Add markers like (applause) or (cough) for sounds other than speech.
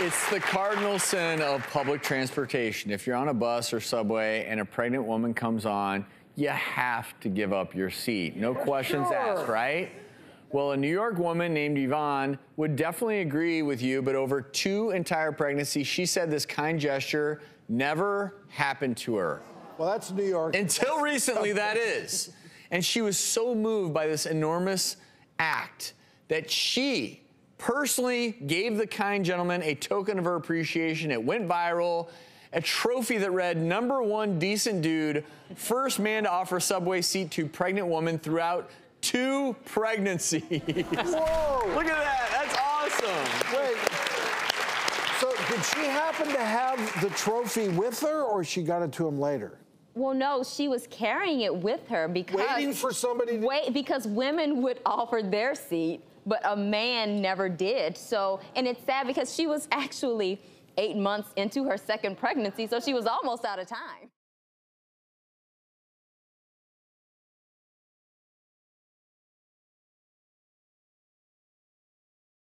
It's the cardinal sin of public transportation. If you're on a bus or subway and a pregnant woman comes on, you have to give up your seat. No questions Sure. asked, right? Well, a New York woman named Yvonne would definitely agree with you, but over two entire pregnancies, she said this kind gesture never happened to her. Well, that's New York. Until recently, that is. And she was so moved by this enormous act that she personally gave the kind gentleman a token of her appreciation. It went viral. A trophy that read number one decent dude, first man to offer subway seat to pregnant woman throughout two pregnancies. (laughs) Whoa! Look at that. That's awesome. Wait. So did she happen to have the trophy with her, or she got it to him later? Well, no, she was carrying it with her because Waiting for somebody to. wait because women would offer their seat, but a man never did. So, and it's sad because she was actually eight months into her second pregnancy, so she was almost out of time.